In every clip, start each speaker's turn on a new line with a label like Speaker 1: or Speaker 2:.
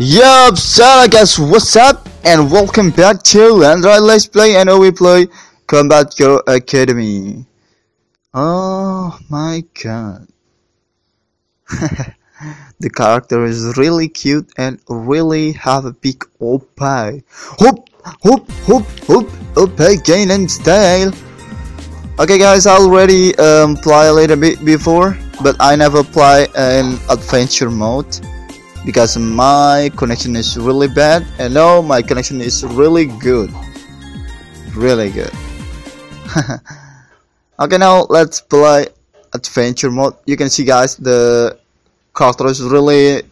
Speaker 1: Yup, so guys, what's up? And welcome back to Android Let's Play and we play Combat Go Academy. Oh my god. the character is really cute and really have a big opie. Hoop, hoop, hoop, hoop, opie gain and style. Okay guys, I already um, play a little bit before, but I never play in adventure mode because my connection is really bad. And now my connection is really good. Really good. Okay now let's play adventure mode. You can see guys the character is really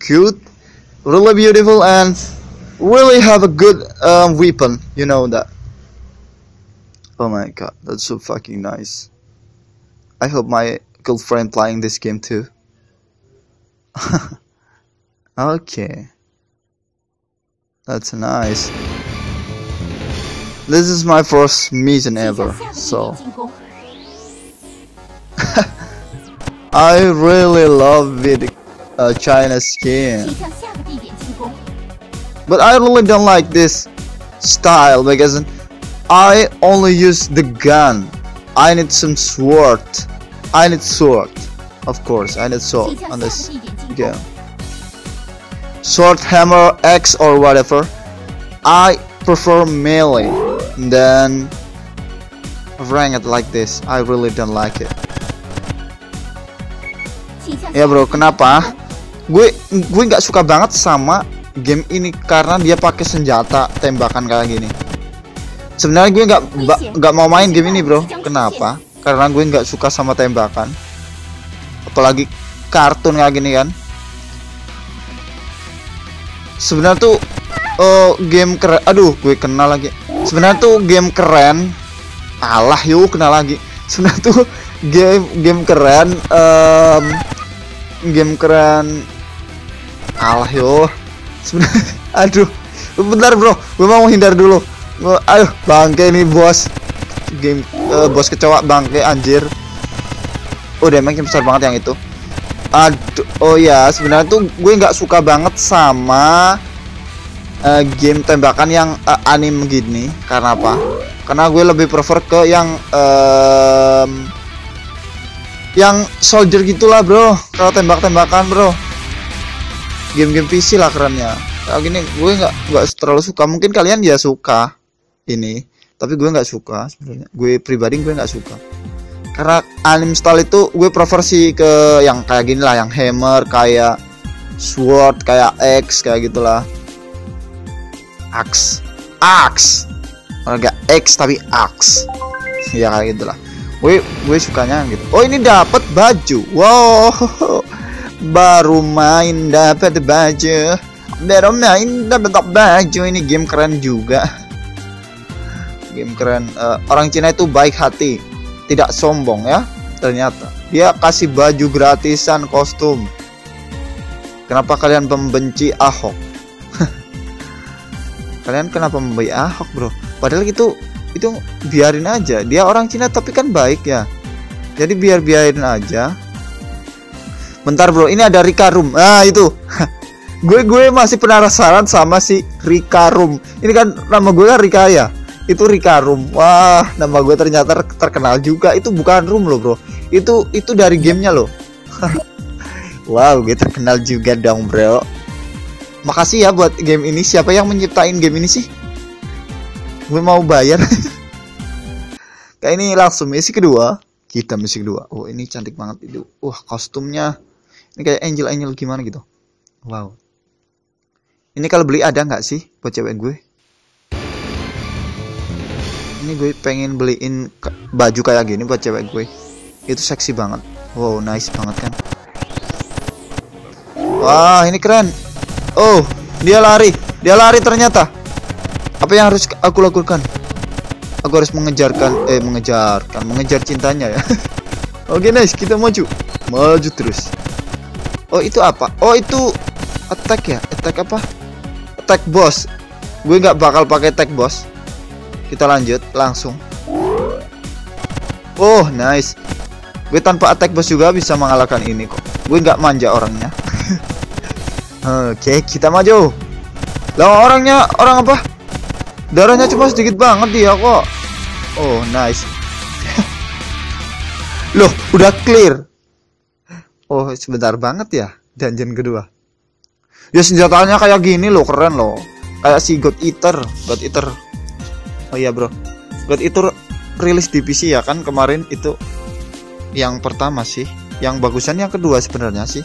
Speaker 1: cute really beautiful and really have a good um, weapon. You know that. Oh my god that's so fucking nice. I hope my girlfriend playing this game too Okay. That's nice. This is my first mission ever, so I really love with uh, China skin. But I really don't like this style because I only use the gun. I need some sword. I need sword. Of course, I need sword on this game sword hammer X or whatever I prefer melee. Than ranked like this. I really don't like it. Ya bro kenapa? Gue gue nggak suka banget sama game ini karena dia pakai senjata tembakan kayak gini. Sebenarnya gue nggak nggak mau main game ini bro. Kenapa? Karena gue nggak suka sama tembakan. Apalagi kartun kayak gini kan sebenarnya tuh uh, game keren aduh gue kenal lagi. Sebenarnya tuh game keren. Alah yuk kenal lagi. Sebenarnya tuh game game keren um, game keren. Alah yuk sebenarnya aduh. Bentar bro. Gue mau hindar dulu. Aduh bangke nih bos. Game uh, bos kecoa bangke anjir. Oh damage besar banget yang itu Aduh, oh ya sebenarnya tuh gue nggak suka banget sama uh, game tembakan yang uh, anime gini. Karena apa? Karena gue lebih prefer ke yang um, yang soldier gitulah bro. Kalau tembak-tembakan bro. Game-game PC lah kerennya. Kayak gini gue nggak nggak terlalu suka. Mungkin kalian ya suka ini, tapi gue nggak suka sebenarnya. Gue pribadi gue nggak suka karena uninstall itu gue prefer sih ke yang kayak gini lah yang hammer kayak sword kayak X kayak gitulah. Axe. Axe. Enggak X tapi axe. Ya kayak gitulah. Gue gue sukanya gitu. Oh ini dapat baju. Wow. Baru main dapat baju. Baru main dapat baju. Ini game keren juga. Game keren. Uh, orang Cina itu baik hati tidak sombong ya. Ternyata. Dia kasih baju gratisan kostum. Kenapa kalian membenci Ahok? Kalian kenapa membenci Ahok bro? Padahal itu itu biarin aja. Dia orang Cina tapi kan baik ya. Jadi biar biarin aja. Bentar bro. Ini ada Rika Room ah itu. Gue gue masih penasaran sama si Rika Room ini kan nama gue kan Rika ya itu Rika Room. Wah nama gue ternyata terkenal juga. Itu bukan room loh bro. Itu itu dari gamenya loh. Wow gue terkenal juga dong bro. Makasih ya buat game ini. Siapa yang menciptain game ini sih? Gue mau bayar. Kayak ini langsung misi kedua. Kita misi kedua. Oh ini cantik banget itu. Wah kostumnya. Ini kayak angel angel gimana gitu. Wow. Ini kalau beli ada nggak sih buat cewek gue ini gue pengen beliin baju kayak gini buat cewek gue. Itu seksi banget. Wow nice banget kan? Wah ini keren. Oh dia lari. Dia lari ternyata. Apa yang harus aku lakukan? Aku harus mengejarkan eh mengejarkan mengejar cintanya ya. Oke nice. Kita maju. Maju terus. Oh itu apa? Oh itu attack ya? Attack apa? Attack boss. Gue nggak bakal pakai attack boss kita lanjut langsung oh nice gue tanpa attack boss juga bisa mengalahkan ini kok gue nggak manja orangnya Oke, kita maju. Lah orangnya orang apa? Darahnya cuma sedikit banget dia kok. Oh, nice. Loh, udah clear. Oh, sebentar banget ya dungeon kedua. Ya senjatanya kayak gini loh, keren loh. Kayak si God Eater, God Eater. Oh iya, Bro. God Eater rilis di PC ya kan kemarin itu yang pertama sih. Yang bagusan yang kedua sebenarnya sih.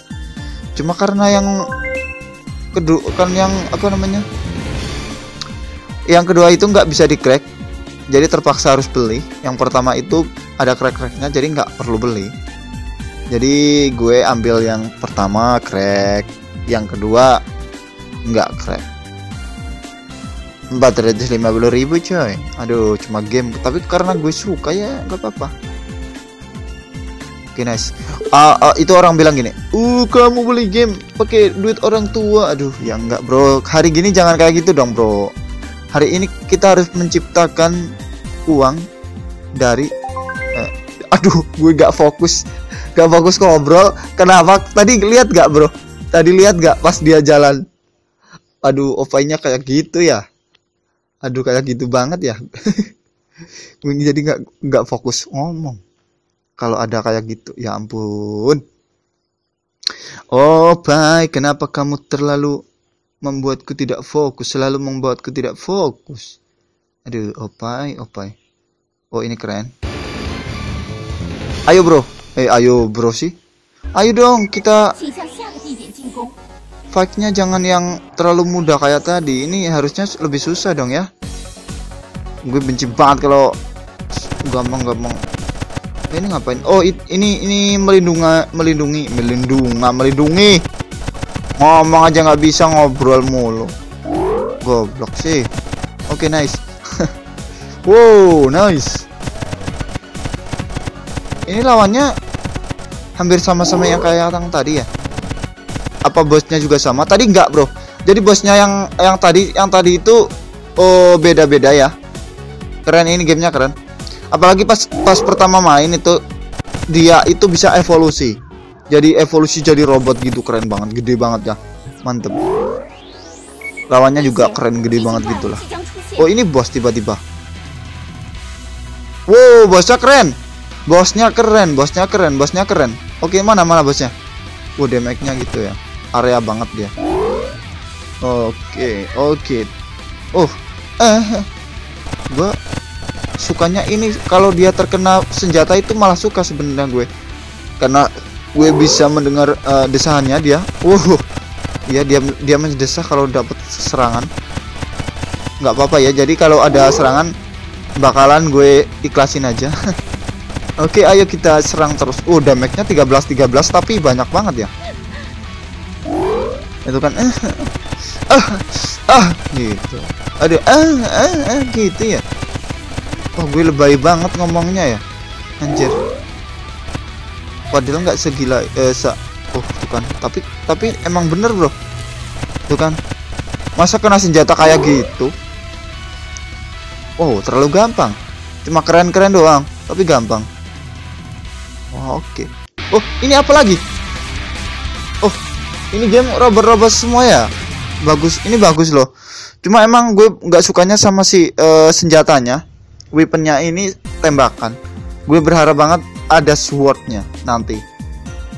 Speaker 1: Cuma karena yang kedua kan yang apa namanya yang kedua itu nggak bisa di crack jadi terpaksa harus beli yang pertama itu ada crack cracknya jadi nggak perlu beli jadi gue ambil yang pertama crack yang kedua nggak crack 450 ribu coy aduh cuma game tapi karena gue suka ya nggak apa-apa Oke okay, nice. Uh, uh, itu orang bilang gini, uh kamu beli game pakai duit orang tua. Aduh, ya enggak bro. Hari gini jangan kayak gitu dong bro. Hari ini kita harus menciptakan uang dari. Uh, aduh, gue gak fokus, gak fokus ngobrol. Kenapa? Tadi lihat gak bro? Tadi lihat gak pas dia jalan? Aduh, opainya kayak gitu ya. Aduh, kayak gitu banget ya. Jadi nggak nggak fokus ngomong. Kalau ada kayak gitu ya ampun. Oh baik. Kenapa kamu terlalu membuatku tidak fokus? Selalu membuatku tidak fokus. Aduh opai opai. Oh ini keren. Ayo bro. Eh ayo bro sih. Ayo dong kita fightnya jangan yang terlalu mudah kayak tadi. Ini harusnya lebih susah dong ya. Gue benci banget kalau gampang-gampang. Ini ngapain? Oh ini ini melindungi melindungi melindungi melindungi. Ngomong aja nggak bisa ngobrol mulu. Goblok sih. Oke okay, nice. Wow nice. Ini lawannya hampir sama-sama yang kayak yang tadi ya apa bosnya juga sama? Tadi enggak bro. Jadi bosnya yang yang tadi yang tadi itu oh beda-beda ya. Keren ini gamenya keren. Apalagi pas pas pertama main itu dia itu bisa evolusi. Jadi evolusi jadi robot gitu keren banget gede banget ya. Mantep. Lawannya juga keren gede banget gitulah. Oh ini bos tiba-tiba. Wow bosnya keren. Bosnya keren bosnya keren bosnya keren. Oke mana mana bosnya? Wow damage-nya gitu ya area banget dia. Oke oke. Oh eh, eh. gua sukanya ini kalau dia terkena senjata itu malah suka sebenarnya gue. Karena gue bisa mendengar uh, desahannya dia. Wow ya dia dia mendesah kalau dapat serangan. Nggak apa-apa ya jadi kalau ada serangan bakalan gue ikhlasin aja. Oke ayo kita serang terus. Oh damage-nya 13 13 tapi banyak banget ya Itu kan ah ah, ah gitu. Aduh ah ah, ah gitu ya. Oh gue lebay banget ngomongnya ya. Anjir. Padahal nggak segila eh, sa Oh tuh kan Tapi tapi emang bener bro. Tuh kan. Masa kena senjata kayak gitu? Oh terlalu gampang. Cuma keren-keren doang Tapi gampang. Oh, Oke. Okay. Oh ini apa lagi ini game robot-robot semua ya? Bagus ini bagus loh. Cuma emang gue nggak sukanya sama si uh, senjatanya. Weaponnya ini tembakan. Gue berharap banget ada swordnya nanti.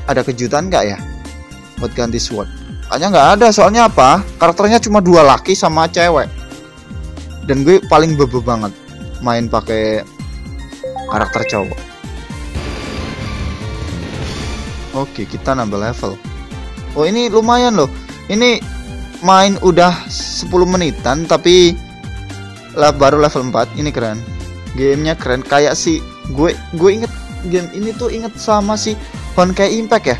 Speaker 1: Ada kejutan nggak ya? Buat ganti sword. Kayaknya nggak ada soalnya apa? Karakternya cuma dua laki sama cewek. Dan gue paling bebe banget main pakai karakter cowok. Oke kita nambah level oh ini lumayan loh. Ini main udah 10 menitan tapi lah baru level 4 ini keren. Gamenya keren. Kayak si gue gue inget game ini tuh inget sama si Honkai Impact ya?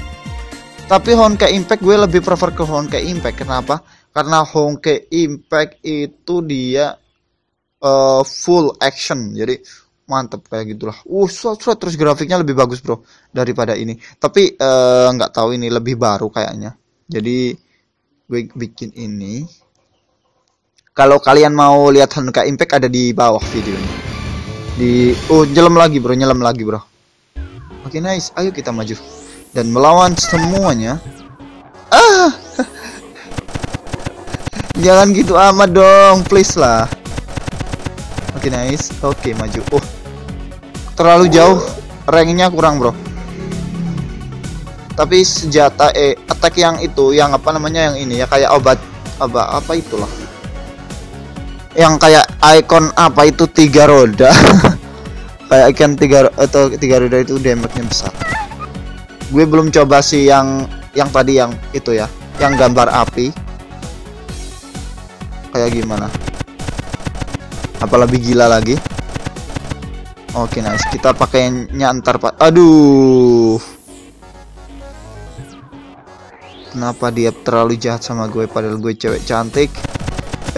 Speaker 1: Tapi Honkai Impact gue lebih prefer ke Honkai Impact. Kenapa? Karena Honkai Impact itu dia uh, full action. Jadi mantep kayak gitulah. Uh suat, terus grafiknya lebih bagus bro daripada ini. Tapi eh, nggak uh, tahu ini lebih baru kayaknya. Jadi gue bikin ini. Kalau kalian mau lihat Honkai Impact ada di bawah videonya. Di oh nyelam lagi bro nyelam lagi bro. Oke okay, nice. Ayo kita maju. Dan melawan semuanya. Ah! Jangan gitu amat dong please lah. Oke okay, nice. Oke okay, maju. Oh terlalu jauh ranknya kurang bro. Tapi senjata eh attack yang itu yang apa namanya yang ini ya kayak obat obat apa itulah. Yang kayak icon apa itu tiga roda. Kayak icon tiga atau tiga roda itu damage-nya besar. Gue belum coba sih yang yang tadi yang itu ya yang gambar api. Kayak gimana? Apa lebih gila lagi oke nice kita pakainya antar pak aduh Kenapa dia terlalu jahat sama gue padahal gue cewek cantik?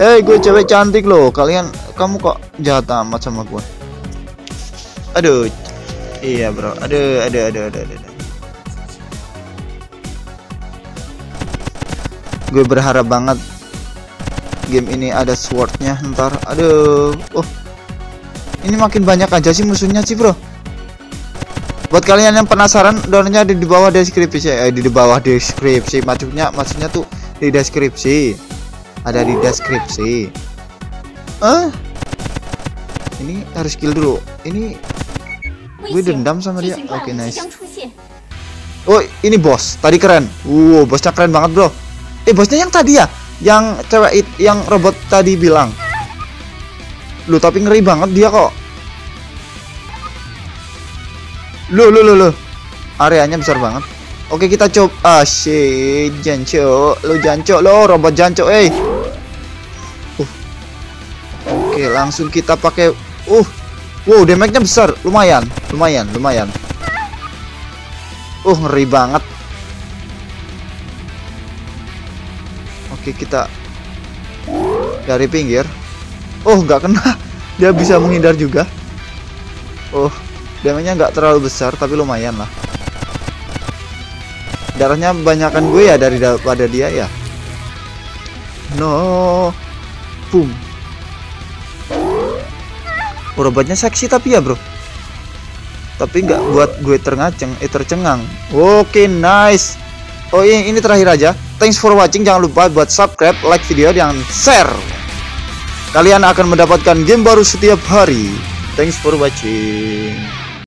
Speaker 1: Eh, hey, gue cewek cantik loh. Kalian kamu kok jahat amat sama gue? Aduh. Iya, Bro. Aduh, aduh, aduh, aduh, aduh. Gue berharap banget game ini ada swordnya ntar. Aduh. Oh. Ini makin banyak aja sih musuhnya sih, Bro. Buat kalian yang penasaran, downloadnya ada di bawah deskripsi. Eh, di bawah deskripsi. Maksudnya, maksudnya tuh di deskripsi. Ada di deskripsi. Eh? Ini harus skill dulu. Ini gue dendam sama dia. Oke, okay, nice. Oh, ini bos. Tadi keren. Wow, bosnya keren banget, bro. Eh, bosnya yang tadi ya? Yang cewek yang robot tadi bilang. Lu tapi ngeri banget dia kok. Lu lu lu lu. Areanya besar banget. Oke, kita coba. Ah, si janco. Lu janco lo, robot janco, eh. Uh. Oke, langsung kita pakai uh. Wow, damage-nya besar. Lumayan, lumayan, lumayan. Uh, ngeri banget. Oke, kita dari pinggir. Oh, nggak kena. Dia bisa menghindar juga. Oh, damage-nya nggak terlalu besar tapi lumayan lah. Darahnya banyakkan gue ya dari pada dia ya? No. Boom. Obatnya seksi tapi ya bro? Tapi nggak buat gue terngaceng eh tercengang. Oke okay, nice. Oh ini, ini terakhir aja. Thanks for watching. Jangan lupa buat subscribe like video dan share kalian akan mendapatkan game baru setiap hari. Thanks for watching